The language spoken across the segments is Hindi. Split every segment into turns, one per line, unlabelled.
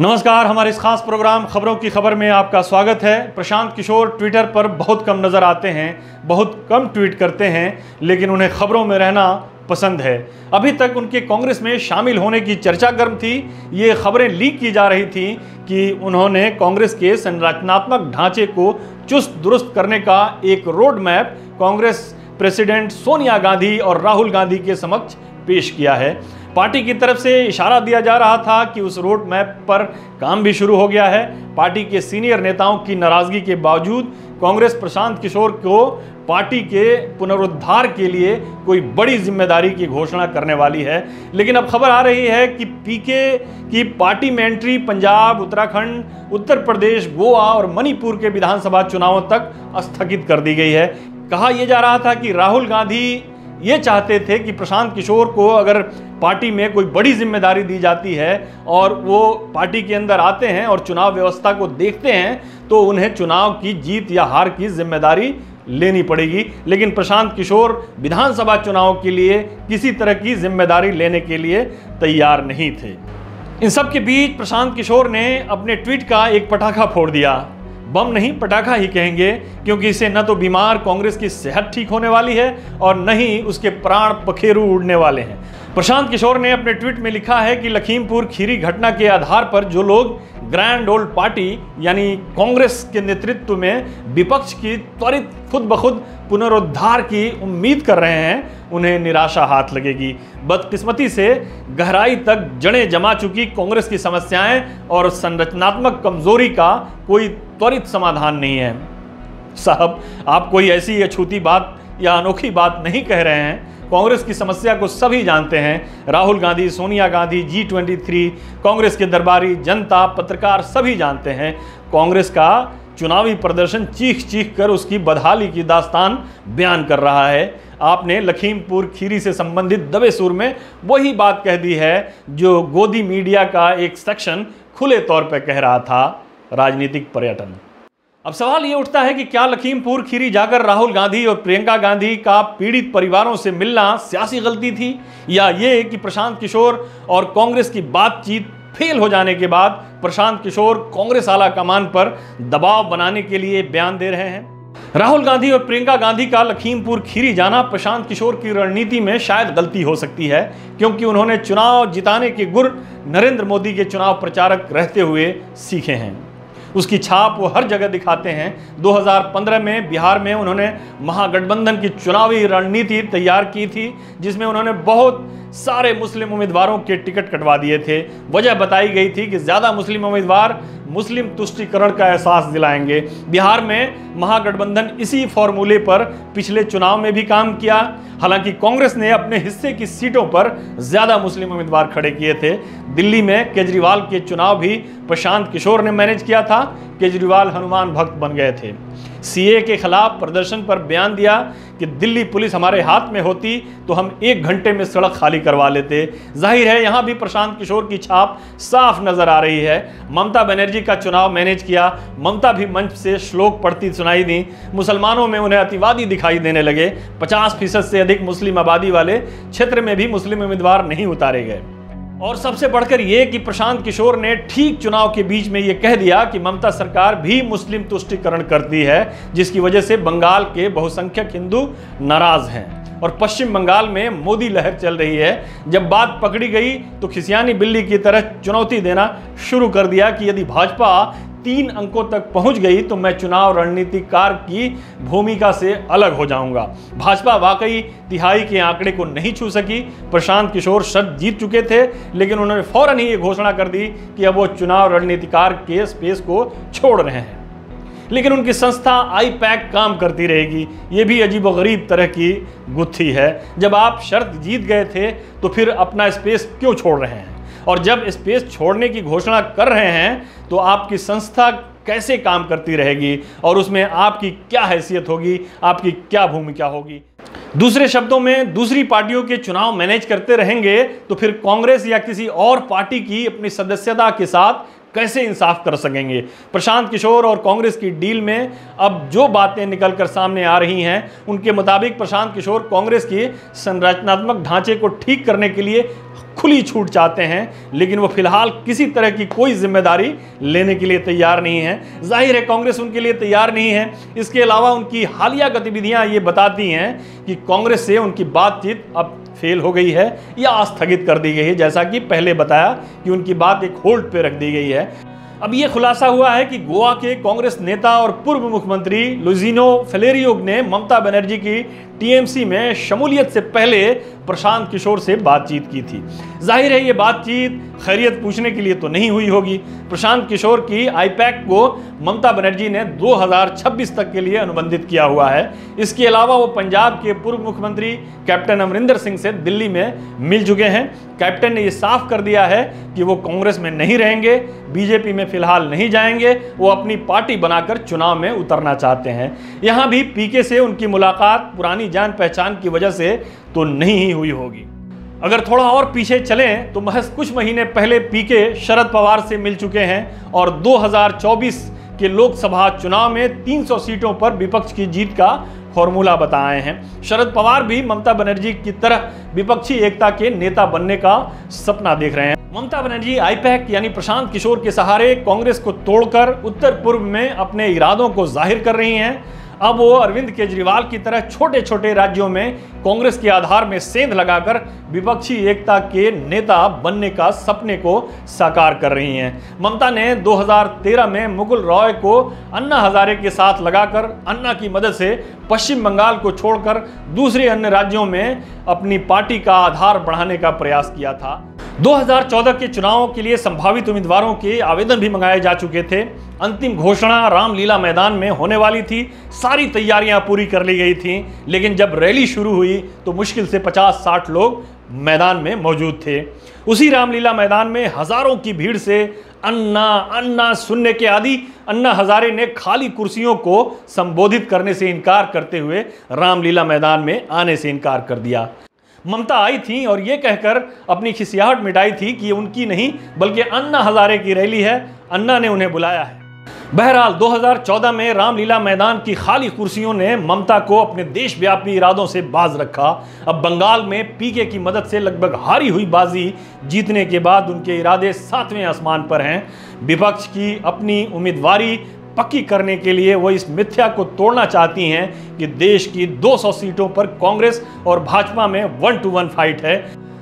नमस्कार, हमारे इस खास प्रोग्राम खबरों की खबर में आपका स्वागत है। प्रशांत किशोर ट्विटर पर बहुत कम नज़र आते हैं, बहुत कम ट्वीट करते हैं, लेकिन उन्हें खबरों में रहना पसंद है। अभी तक उनके कांग्रेस में शामिल होने की चर्चा गर्म थी। ये खबरें लीक की जा रही थी कि उन्होंने कांग्रेस के संरचनात्मक ढांचे को चुस्त दुरुस्त करने का एक road map Congress president Sonia Gandhi और राहुल गांधी के समक्ष पेश किया है। पार्टी की तरफ़ से इशारा दिया जा रहा था कि उस रोड मैप पर काम भी शुरू हो गया है। पार्टी के सीनियर नेताओं की नाराज़गी के बावजूद कांग्रेस प्रशांत किशोर को पार्टी के पुनरुद्धार के लिए कोई बड़ी ज़िम्मेदारी की घोषणा करने वाली है। लेकिन अब खबर आ रही है कि पीके की पार्टी में एंट्री पंजाब, उत्तराखंड, उत्तर प्रदेश, गोवा और मणिपुर के विधानसभा चुनावों तक स्थगित कर दी गई है। कहा यह जा रहा था कि राहुल गांधी ये चाहते थे कि प्रशांत किशोर को अगर पार्टी में कोई बड़ी ज़िम्मेदारी दी जाती है और वो पार्टी के अंदर आते हैं और चुनाव व्यवस्था को देखते हैं तो उन्हें चुनाव की जीत या हार की ज़िम्मेदारी लेनी पड़ेगी। लेकिन प्रशांत किशोर विधानसभा चुनाव के लिए किसी तरह की ज़िम्मेदारी लेने के लिए तैयार नहीं थे। इन सब के बीच प्रशांत किशोर ने अपने ट्वीट का एक पटाखा फोड़ दिया। बम नहीं, पटाखा ही कहेंगे, क्योंकि इसे न तो बीमार कांग्रेस की सेहत ठीक होने वाली है और न ही उसके प्राण पखेरु उड़ने वाले हैं। प्रशांत किशोर ने अपने ट्वीट में लिखा है कि लखीमपुर खीरी घटना के आधार पर जो लोग ग्रैंड ओल्ड पार्टी, यानी कांग्रेस के नेतृत्व में विपक्ष की त्वरित खुद ब खुद पुनरुद्धार की उम्मीद कर रहे हैं, उन्हें निराशा हाथ लगेगी। बदकिस्मती से गहराई तक जड़ें जमा चुकी कांग्रेस की समस्याएँ और संरचनात्मक कमज़ोरी का कोई त्वरित समाधान नहीं है। साहब, आप कोई ऐसी अछूती बात या अनोखी बात नहीं कह रहे हैं कांग्रेस की समस्या को सभी जानते हैं। Rahul Gandhi, Sonia Gandhi G twenty three Congress के दरबारी जनता, पत्रकार सभी जानते हैं। कांग्रेस का चुनावी प्रदर्शन चीख चीख कर उसकी बदहाली की दास्तान बयान कर रहा है। आपने लखीमपुर खीरी से संबंधित दबे सुर में वही बात कह दी है जो गोदी मीडिया का एक सेक्शन खुले तौर पर कह रहा था। राजनीतिक पर्यटन। अब सवाल ये उठता है कि क्या लखीमपुर, खीरी जाकर राहुल गांधी और प्रियंका गांधी का पीड़ित परिवारों से मिलना सियासी गलती थी? या ये कि प्रशांत किशोर और कांग्रेस की बातचीत फेल हो जाने के बाद प्रशांत किशोर कांग्रेस आला कमान पर दबाव बनाने के लिए बयान दे रहे हैं? राहुल गांधी और प्रियंका गांधी का लखीमपुर, खीरी जाना प्रशांत किशोर की रणनीति में शायद गलती हो सकती है, क्योंकि उन्होंने चुनाव जिताने के गुर नरेंद्र मोदी के चुनाव प्रचारक रहते हुए सीखे हैं। उसकी छाप वो हर जगह दिखाते हैं। 2015 में बिहार में उन्होंने महागठबंधन की चुनावी रणनीति तैयार की थी, जिसमें उन्होंने बहुत सारे मुस्लिम उम्मीदवारों के टिकट कटवा दिए थे। वजह बताई गई थी कि ज़्यादा मुस्लिम उम्मीदवार मुस्लिम तुष्टिकरण का एहसास दिलाएँगे। बिहार में महागठबंधन इसी फॉर्मूले पर पिछले चुनाव में भी काम किया। हालाँकि कांग्रेस ने अपने हिस्से की सीटों पर ज़्यादा मुस्लिम उम्मीदवार खड़े किए थे। दिल्ली में केजरीवाल के चुनाव भी प्रशांत किशोर ने मैनेज किया था। केजरीवाल हनुमान भक्त बन गए थे। सीए के खिलाफ प्रदर्शन पर बयान दिया कि दिल्ली पुलिस हमारे हाथ में होती तो हम एक घंटे में सड़क खाली करवा लेते। ज़ाहिर है, यहाँ भी प्रशांत किशोर की छाप साफ़ नज़र आ रही है। ममता बनर्जी का चुनाव मैनेज किया। ममता भी मंच से श्लोक पढ़ती सुनाई दी। मुसलमानों में उन्हें अतिवादी दिखाई देने लगे। पचास फ़ीसद से अधिक मुस्लिम आबादी वाले क्षेत्र में भी मुस्लिम उम्मीदवार नहीं उतारे गए। और सबसे बढ़कर यह कि प्रशांत किशोर ने ठीक चुनाव के बीच में यह कह दिया कि ममता सरकार भी मुस्लिम तुष्टिकरण करती है, जिसकी वजह से बंगाल के बहुसंख्यक हिंदू नाराज़ हैं। और पश्चिम बंगाल में मोदी लहर चल रही है। जब बात पकड़ी गई तो खिसियानी बिल्ली की तरह चुनौती देना शुरू कर दिया कि यदि भाजपा तीन अंकों तक पहुँच गई तो मैं चुनाव रणनीतिकार की भूमिका से अलग हो जाऊँगा। भाजपा वाकई तिहाई के आंकड़े को नहीं छू सकी। प्रशांत किशोर शर्त जीत चुके थे, लेकिन उन्होंने फ़ौरन ही ये घोषणा कर दी कि अब वो चुनाव रणनीतिकार के स्पेस को छोड़ रहे हैं। लेकिन उनकी संस्था आई पैक काम करती रहेगी। ये भी अजीब गरीब तरह की गुत्थी है। जब आप शर्त जीत गए थे तो फिर अपना स्पेस क्यों छोड़ रहे हैं? और जब स्पेस छोड़ने की घोषणा कर रहे हैं तो आपकी संस्था कैसे काम करती रहेगी और उसमें आपकी क्या हैसियत होगी, आपकी क्या भूमिका होगी? दूसरे शब्दों में, दूसरी पार्टियों के चुनाव मैनेज करते रहेंगे तो फिर कांग्रेस या किसी और पार्टी की अपनी सदस्यता के साथ कैसे इंसाफ कर सकेंगे? प्रशांत किशोर और कांग्रेस की डील में अब जो बातें निकलकर सामने आ रही हैं, उनके मुताबिक प्रशांत किशोर कांग्रेस की संरचनात्मक ढांचे को ठीक करने के लिए खुली छूट चाहते हैं, लेकिन वो फ़िलहाल किसी तरह की कोई ज़िम्मेदारी लेने के लिए तैयार नहीं है। ज़ाहिर है, कांग्रेस उनके लिए तैयार नहीं है। इसके अलावा उनकी हालिया गतिविधियाँ ये बताती हैं कि कांग्रेस से उनकी बातचीत अब फेल हो गई है या स्थगित कर दी गई है, जैसा कि पहले बताया कि उनकी बात एक होल्ड पे रख दी गई है। अब ये खुलासा हुआ है कि गोवा के कांग्रेस नेता और पूर्व मुख्यमंत्री लुजिनो फेलेरियो ने ममता बनर्जी की टीएमसी में शमूलियत से पहले प्रशांत किशोर से बातचीत की थी। ज़ाहिर है ये बातचीत खैरियत पूछने के लिए तो नहीं हुई होगी। प्रशांत किशोर की आईपैक को ममता बनर्जी ने 2026 तक के लिए अनुबंधित किया हुआ है। इसके अलावा वो पंजाब के पूर्व मुख्यमंत्री कैप्टन अमरिंदर सिंह से दिल्ली में मिल चुके हैं। कैप्टन ने ये साफ़ कर दिया है कि वो कांग्रेस में नहीं रहेंगे। बीजेपी में फ़िलहाल नहीं जाएँगे, वो अपनी पार्टी बनाकर चुनाव में उतरना चाहते हैं। यहाँ भी पीके से उनकी मुलाकात, पुरानी जान पहचान की वजह से तो नहीं ही हुई होगी। अगर थोड़ा और पीछे चलें तो महज कुछ महीने पहले पीके शरद पवार से मिल चुके हैं और 2024 के लोकसभा चुनाव में 300 सीटों पर विपक्ष की जीत का फॉर्मूला बताए हैं। शरद पवार भी ममता बनर्जी की तरह विपक्षी एकता के नेता बनने का सपना देख रहे हैं। ममता बनर्जी आईपैक यानी प्रशांत किशोर के सहारे कांग्रेस को तोड़कर उत्तर पूर्व में अपने इरादों को ज़ाहिर कर रही हैं। अब वो अरविंद केजरीवाल की तरह छोटे छोटे राज्यों में कांग्रेस के आधार में सेंध लगाकर विपक्षी एकता के नेता बनने का सपने को साकार कर रही हैं। ममता ने 2013 में मुकुल रॉय को अन्ना हजारे के साथ लगाकर अन्ना की मदद से पश्चिम बंगाल को छोड़कर दूसरे अन्य राज्यों में अपनी पार्टी का आधार बढ़ाने का प्रयास किया था। 2014 के चुनावों के लिए संभावित उम्मीदवारों के आवेदन भी मंगाए जा चुके थे। अंतिम घोषणा रामलीला मैदान में होने वाली थी। सारी तैयारियाँ पूरी कर ली गई थी, लेकिन जब रैली शुरू हुई तो मुश्किल से 50-60 लोग मैदान में मौजूद थे। उसी रामलीला मैदान में हज़ारों की भीड़ से अन्ना अन्ना सुनने के आदि, अन्ना हजारे ने खाली कुर्सियों को संबोधित करने से इनकार करते हुए रामलीला मैदान में आने से इनकार कर दिया। ममता आई थी और ये कहकर अपनी खिसियाहट मिटाई थी कि ये उनकी नहीं, बल्कि अन्ना हजारे की रैली है। अन्ना ने उन्हें बुलाया है। बहरहाल 2014 में रामलीला मैदान की खाली कुर्सियों ने ममता को अपने देशव्यापी इरादों से बाज रखा। अब बंगाल में पीके की मदद से लगभग हारी हुई बाजी जीतने के बाद उनके इरादे सातवें आसमान पर हैं। विपक्ष की अपनी उम्मीदवारी पक्की करने के लिए वो इस मिथ्या को तोड़ना चाहती हैं कि देश की 200 सीटों पर कांग्रेस और भाजपा में वन टू वन फाइट है।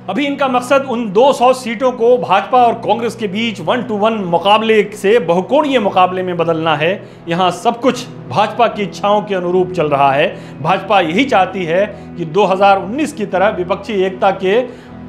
अभी इनका मकसद उन 200 सीटों को भाजपा और कांग्रेस के बीच वन टू वन मुकाबले से बहुकोणीय मुकाबले में बदलना है। यहाँ सब कुछ भाजपा की इच्छाओं के अनुरूप चल रहा है। भाजपा यही चाहती है कि 2019 की तरह विपक्षी एकता के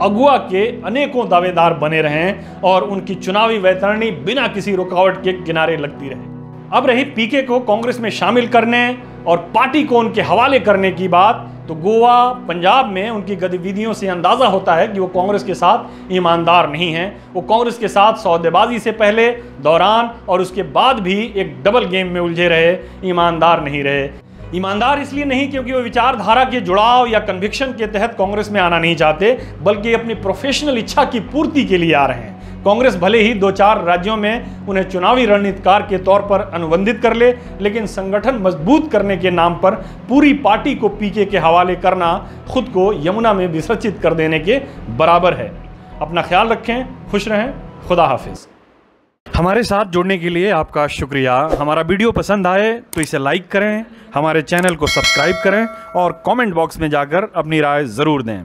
अगुआ के अनेकों दावेदार बने रहें और उनकी चुनावी वैतरणी बिना किसी रुकावट के किनारे लगती रहे। अब रही पीके को कांग्रेस में शामिल करने और पार्टी को उनके हवाले करने की बात तो गोवा, पंजाब में उनकी गतिविधियों से अंदाज़ा होता है कि वो कांग्रेस के साथ ईमानदार नहीं हैं। वो कांग्रेस के साथ सौदेबाजी से पहले, दौरान और उसके बाद भी एक डबल गेम में उलझे रहे, ईमानदार नहीं रहे। ईमानदार इसलिए नहीं क्योंकि वो विचारधारा के जुड़ाव या कन्विक्शन के तहत कांग्रेस में आना नहीं चाहते, बल्कि अपनी प्रोफेशनल इच्छा की पूर्ति के लिए आ रहे हैं। कांग्रेस भले ही दो चार राज्यों में उन्हें चुनावी रणनीतिकार के तौर पर अनुबंधित कर ले, लेकिन संगठन मज़बूत करने के नाम पर पूरी पार्टी को पीके के हवाले करना खुद को यमुना में विसर्जित कर देने के बराबर है। अपना ख्याल रखें, खुश रहें, खुदा हाफिज। हमारे साथ जुड़ने के लिए आपका शुक्रिया। हमारा वीडियो पसंद आए तो इसे लाइक करें, हमारे चैनल को सब्सक्राइब करें और कमेंट बॉक्स में जाकर अपनी राय ज़रूर दें।